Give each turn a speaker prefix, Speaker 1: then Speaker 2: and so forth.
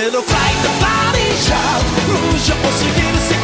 Speaker 1: Little fight the body shout Ruja conseguir se